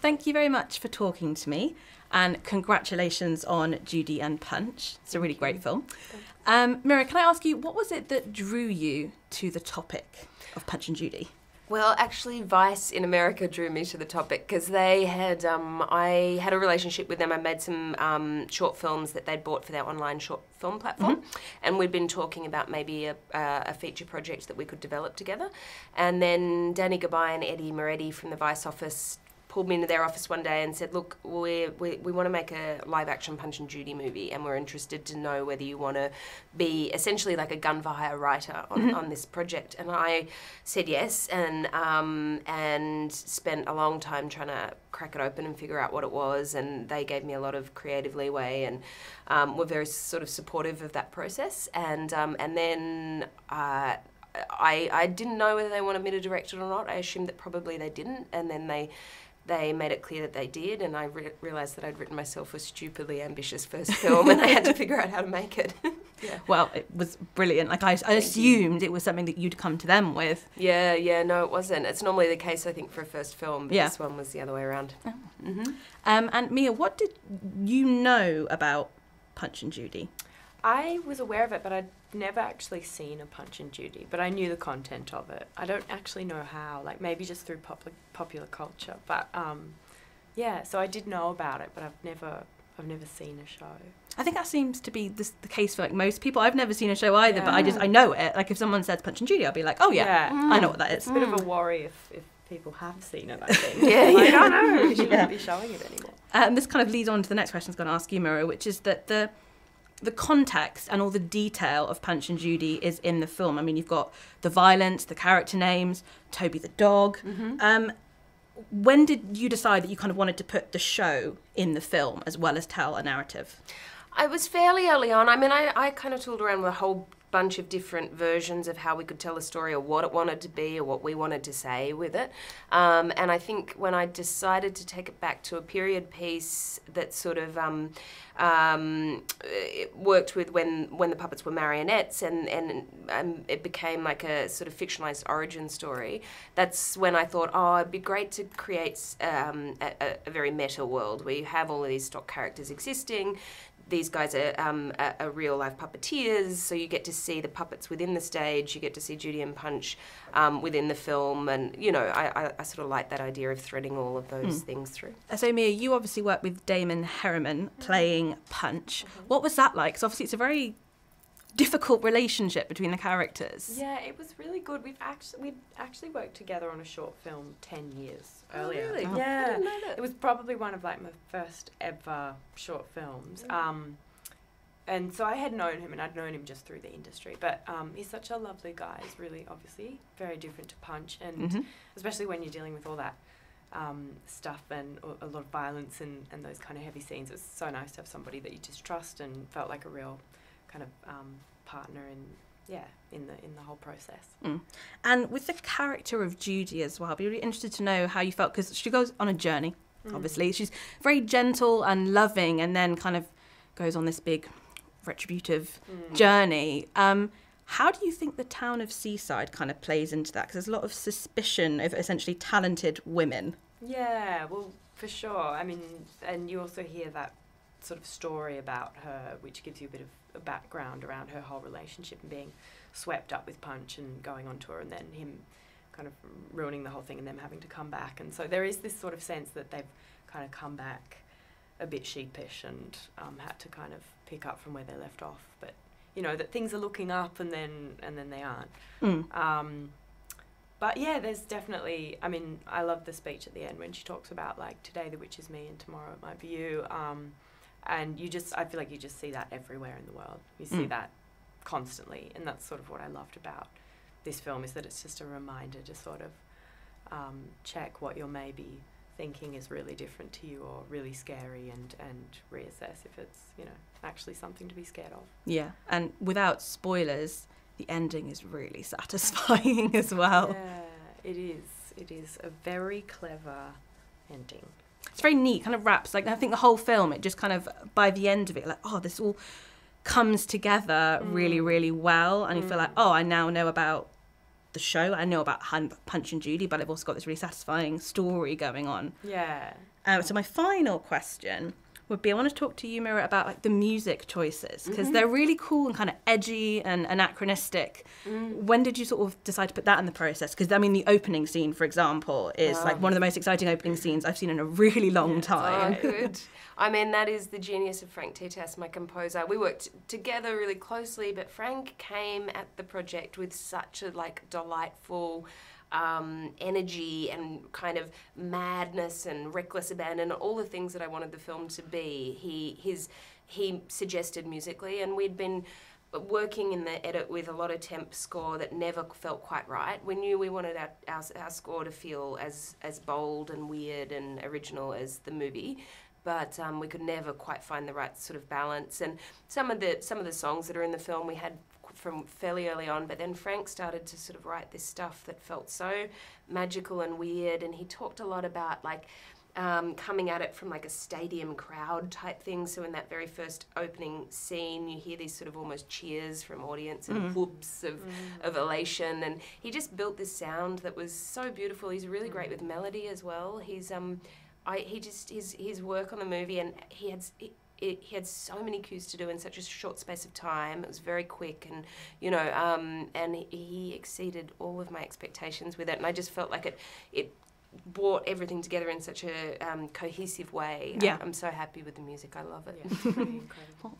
thank you very much for talking to me, and congratulations on Judy and Punch. It's a really great film. Um, Mirrah, can I ask you, what was it that drew you to the topic of Punch and Judy? Well, actually, Vice in America drew me to the topic because they had, um, I had a relationship with them. I made some um, short films that they'd bought for their online short film platform, mm-hmm. and we'd been talking about maybe a, a, feature project that we could develop together. And then Danny Gabai and Eddy Moretti from the Vice office pulled me into their office one day and said, "Look, we we we want to make a live action Punch and Judy movie, and we're interested to know whether you want to be essentially like a gun for hire writer on, mm-hmm. on this project." And I said yes, and um, and spent a long time trying to crack it open and figure out what it was. And they gave me a lot of creative leeway and um, were very sort of supportive of that process. And um, and then. Uh, I, I didn't know whether they wanted me to direct it or not. I assumed that probably they didn't, and then they they made it clear that they did, and I re- realised that I'd written myself a stupidly ambitious first film, and I had to figure out how to make it. yeah. Well, it was brilliant. Like I, I assumed it was something that you'd come to them with. Yeah, yeah. No, it wasn't. It's normally the case, I think, for a first film, but yeah. this one was the other way around. Oh. Mm-hmm. Um, and Mia, what did you know about Punch and Judy? I was aware of it, but I'd never actually seen a Punch and Judy, but I knew the content of it. I don't actually know how, like maybe just through pop- popular culture, but um, yeah. So I did know about it, but I've never, I've never seen a show. I think that seems to be the, the case for like most people. I've never seen a show either, yeah. but I just I know it. Like if someone says Punch and Judy, I'll be like, oh yeah, yeah. Mm. I know what that is. It's a bit of a worry if, if people have seen it. I think. yeah, yeah. I don't know. We shouldn't yeah. be showing it anymore. Um, this kind of leads on to the next question I was going to ask you, Mirrah, which is that the the context and all the detail of Punch and Judy is in the film. I mean, you've got the violence, the character names, Toby the dog. Mm-hmm. Um, when did you decide that you kind of wanted to put the show in the film as well as tell a narrative? I was fairly early on. I mean, I, I kind of tooled around with a whole bunch of different versions of how we could tell a story or what it wanted to be or what we wanted to say with it. Um, and I think when I decided to take it back to a period piece that sort of um, um, worked with when, when the puppets were marionettes and, and um, it became like a sort of fictionalized origin story, that's when I thought, oh, it'd be great to create um, a, a very meta world where you have all of these stock characters existing these guys are, um, are, are, real life puppeteers, so you get to see the puppets within the stage. You get to see Judy and Punch um, within the film, and you know, I, I, I, sort of like that idea of threading all of those mm. things through. So Mia, you obviously worked with Damon Herriman playing Punch. Mm-hmm. What was that like? Because obviously it's a very difficult relationship between the characters. Yeah, it was really good. We've actually we actually worked together on a short film ten years oh, earlier. Really? Oh. Yeah, it was probably one of like my first ever short films. Mm. Um, and so I had known him, and I'd known him just through the industry. But um, he's such a lovely guy. He's really obviously very different to Punch, and mm-hmm. especially when you're dealing with all that um, stuff and a lot of violence and, and those kind of heavy scenes. It's so nice to have somebody that you just trust and felt like a real kind of um, partner in yeah in the in the whole process. Mm. And with the character of Judy as well, I'd be really interested to know how you felt because she goes on a journey. Mm. Obviously, she's very gentle and loving, and then kind of goes on this big retributive mm. journey. Um, how do you think the town of Seaside kind of plays into that? Because there's a lot of suspicion of essentially talented women. Yeah, well, for sure. I mean, and you also hear that sort of story about her, which gives you a bit of a background around her whole relationship and being swept up with Punch and going on tour, and then him kind of ruining the whole thing and them having to come back. And so there is this sort of sense that they've kind of come back a bit sheepish and um, had to kind of pick up from where they left off. But you know that things are looking up and then and then they aren't. Mm. Um, but yeah, there's definitely. I mean, I love the speech at the end when she talks about like today the witch is me and tomorrow it might be you. Um, and you just I feel like you just see that everywhere in the world. You see mm. that constantly, and that's sort of what I loved about this film is that it's just a reminder to sort of um, check what you're maybe thinking is really different to you or really scary and and reassess if it's you know actually something to be scared of. Yeah, and without spoilers, the ending is really satisfying as well. Yeah, it is. It is a very clever ending it's very neat, kind of wraps. Like I think the whole film, it just kind of by the end of it, like oh, this all comes together mm. really, really well, and mm. you feel like mm. oh, I now know about the the show. I know about Han- Punch and Judy, but I've also got this really satisfying story going on. Yeah. Um, so my final question would be I want to talk to you, Mirrah, about like the music choices because mm-hmm. they're really cool and kind of edgy and anachronistic. Mm. When did you sort of decide to put that in the process? Because I mean, the opening scene, for example, is like one of the most exciting opening scenes I've seen in a really long time. Oh, good. I mean, that is the genius of Frank Tétaz, my composer. We worked together really closely, but Frank came at the project with such a like delightful um, energy and kind of madness and reckless abandon, all the things that I wanted the film to be. He his he suggested musically, and we'd been working in the edit with a lot of temp score that never felt quite right. We knew we wanted our, our, our score to feel as, as bold and weird and original as the movie, but um, we could never quite find the right sort of balance. And some of the some of the songs that are in the film we had from fairly early on, but then Frank started to sort of write this stuff that felt so magical and weird, and he talked a lot about like um, coming at it from like a stadium crowd type thing. So in that very first opening scene, you hear these sort of almost cheers from audience and whoops of, of elation. And he just built this sound that was so beautiful. He's really great with melody as well. He's um, I he just his his work on the movie and he had. He, it, he had so many cues to do in such a short space of time. It was very quick, and you know, um, and he, he exceeded all of my expectations with it. And I just felt like it, it brought everything together in such a um, cohesive way. Yeah. I, am so happy with the music. I love it. Yeah, pretty incredible. Well,